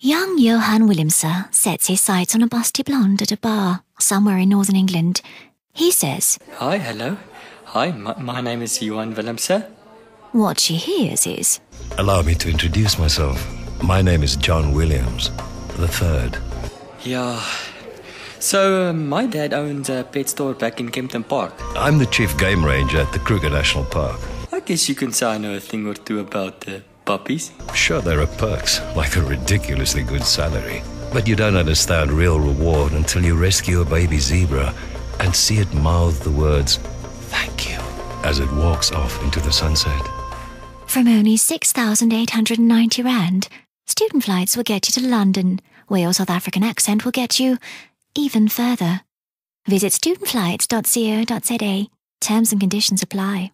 Young Johan Willemse sets his sights on a busty blonde at a bar somewhere in northern England. He says, Hi, hello. Hi, my, my name is Johan Willemse. What she hears is, Allow me to introduce myself. My name is John Williams, the third. Yeah. So, uh, my dad owns a pet store back in Kempton Park. I'm the chief game ranger at the Kruger National Park. I guess you can say I know a thing or two about the puppies. Sure, there are perks, like a ridiculously good salary. But you don't understand real reward until you rescue a baby zebra and see it mouth the words, thank you, as it walks off into the sunset. From only 6,890 Rand, student flights will get you to London, where your South African accent will get you even further. Visit studentflights.co.za. Terms and conditions apply.